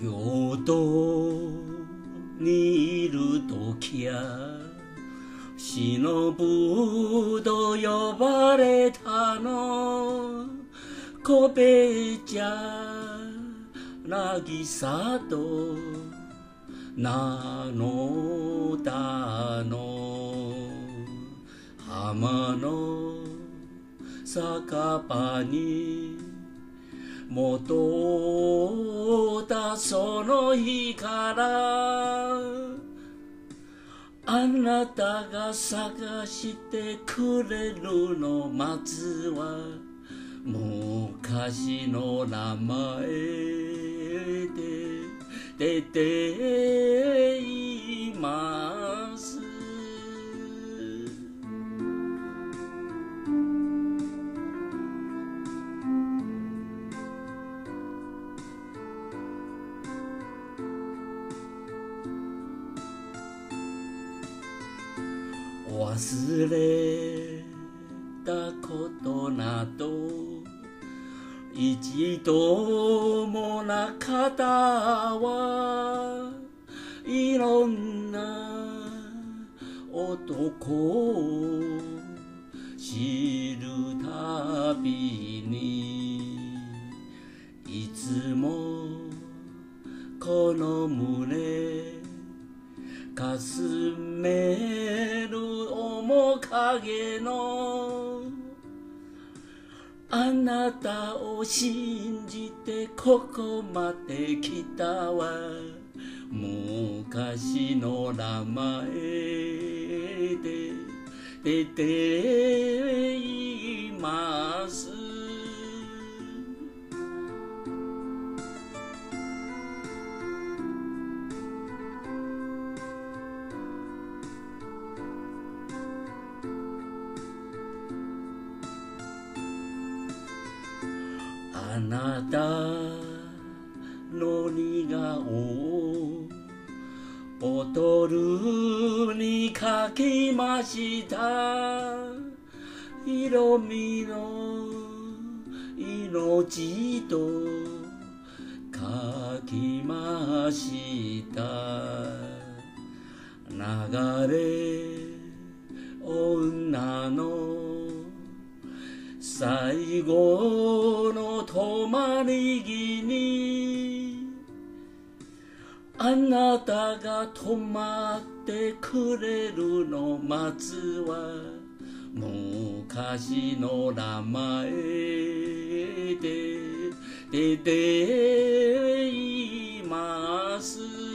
京都にいる時や忍ぶと呼ばれたの。小部茶渚と名の田の。浜の酒場に戻ったその日からあなたが探してくれるのまずは昔の名前で出ています。忘れたことなど一度もなかったはいろんな男を知るたびにいつもこの胸かすめる影の。あなたを信じてここまで来たわ。昔の名前で出ています。あなたの似顔ボトルに書きました。色味の命と書きました。流れ女の最後の止まり木にあなたが止まってくれるの待つは昔の名前で出ています。